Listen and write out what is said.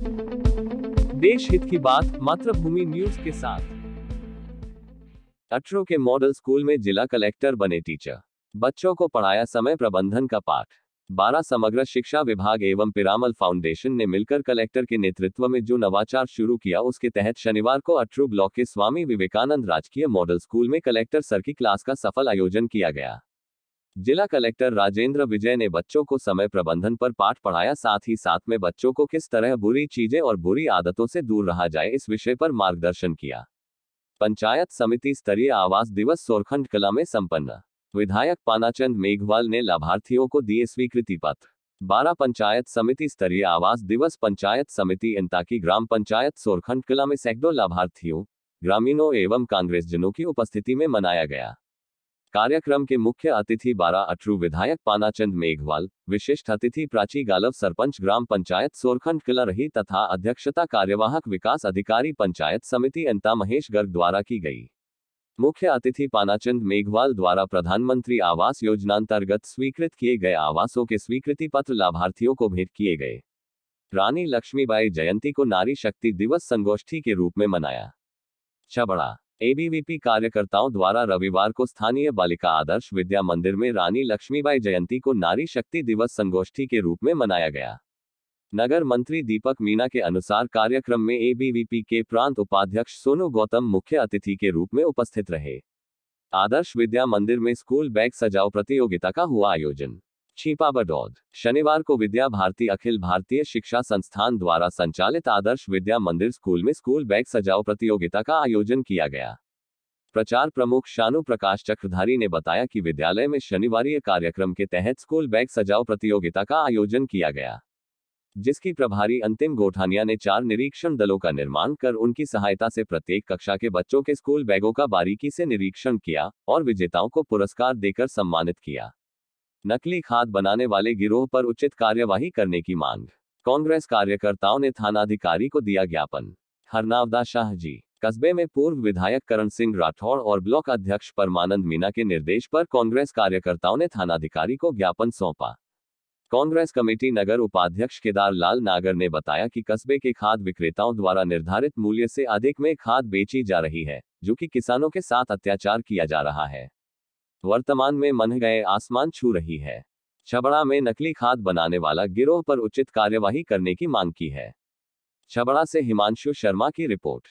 देश हित की बात मातृभूमि न्यूज़ के साथ। अटरो के मॉडल स्कूल में जिला कलेक्टर बने टीचर। बच्चों को पढ़ाया समय प्रबंधन का पाठ। बारह समग्र शिक्षा विभाग एवं पिरामल फाउंडेशन ने मिलकर कलेक्टर के नेतृत्व में जो नवाचार शुरू किया, उसके तहत शनिवार को अटरू ब्लॉक के स्वामी विवेकानंद राजकीय मॉडल स्कूल में कलेक्टर सर की क्लास का सफल आयोजन किया गया। जिला कलेक्टर राजेंद्र विजय ने बच्चों को समय प्रबंधन पर पाठ पढ़ाया, साथ ही साथ में बच्चों को किस तरह बुरी चीज़ें और बुरी आदतों से दूर रहा जाए इस विषय पर मार्गदर्शन किया। पंचायत समिति स्तरीय आवास दिवस सोरखंड कला में संपन्न। विधायक पानाचंद मेघवाल ने लाभार्थियों को दिए स्वीकृति पत्र। बारह पंचायत समिति स्तरीय आवास दिवस पंचायत समिति इंताकी ग्राम पंचायत सोरखंड कला में सैकड़ों लाभार्थियों, ग्रामीणों एवं कांग्रेसजनों की उपस्थिति में मनाया गया। कार्यक्रम के मुख्य अतिथि बारह अटरू विधायक पानाचंद मेघवाल, विशिष्ट अतिथि प्राची गालव सरपंच ग्राम पंचायत सोरखंड किला रही तथा अध्यक्षता कार्यवाहक विकास अधिकारी पंचायत समिति अंता महेश गर्ग द्वारा की गई। मुख्य अतिथि पानाचंद मेघवाल द्वारा प्रधानमंत्री आवास योजना अंतर्गत स्वीकृत किए गए आवासों के स्वीकृति पत्र लाभार्थियों को भेंट किए गए। रानी लक्ष्मीबाई जयंती को नारी शक्ति दिवस संगोष्ठी के रूप में मनाया। छबड़ा एबीवीपी कार्यकर्ताओं द्वारा रविवार को स्थानीय बालिका आदर्श विद्या मंदिर में रानी लक्ष्मीबाई जयंती को नारी शक्ति दिवस संगोष्ठी के रूप में मनाया गया। नगर मंत्री दीपक मीना के अनुसार कार्यक्रम में एबीवीपी के प्रांत उपाध्यक्ष सोनू गौतम मुख्य अतिथि के रूप में उपस्थित रहे। आदर्श विद्या मंदिर में स्कूल बैग सजाओ प्रतियोगिता का हुआ आयोजन। छिपा बडौद शनिवार को विद्या भारती अखिल भारतीय शिक्षा संस्थान द्वारा संचालित आदर्श विद्या मंदिर स्कूल में स्कूल बैग सजाओ प्रतियोगिता का आयोजन किया गया। प्रचार प्रमुख शानु प्रकाश चक्रधारी ने बताया कि विद्यालय में शनिवार कार्यक्रम के तहत स्कूल बैग सजाओ प्रतियोगिता का आयोजन किया गया। जिसकी प्रभारी अंतिम गोठानिया ने चार निरीक्षण दलों का निर्माण कर उनकी सहायता से प्रत्येक कक्षा के बच्चों के स्कूल बैगों का बारीकी से निरीक्षण किया और विजेताओं को पुरस्कार देकर सम्मानित किया। नकली खाद बनाने वाले गिरोह पर उचित कार्यवाही करने की मांग। कांग्रेस कार्यकर्ताओं ने थानाधिकारी को दिया ज्ञापन। हरनावदा शाह जी, कस्बे में पूर्व विधायक करण सिंह राठौड़ और ब्लॉक अध्यक्ष परमानंद मीना के निर्देश पर कांग्रेस कार्यकर्ताओं ने थानाधिकारी को ज्ञापन सौंपा। कांग्रेस कमेटी नगर उपाध्यक्ष केदार लाल नागर ने बताया कि कस्बे के खाद विक्रेताओं द्वारा निर्धारित मूल्य से अधिक में खाद बेची जा रही है, जो कि किसानों के साथ अत्याचार किया जा रहा है। वर्तमान में मन गए, आसमान छू रही है। छबड़ा में नकली खाद बनाने वाला गिरोह पर उचित कार्यवाही करने की मांग की है। छबड़ा से हिमांशु शर्मा की रिपोर्ट।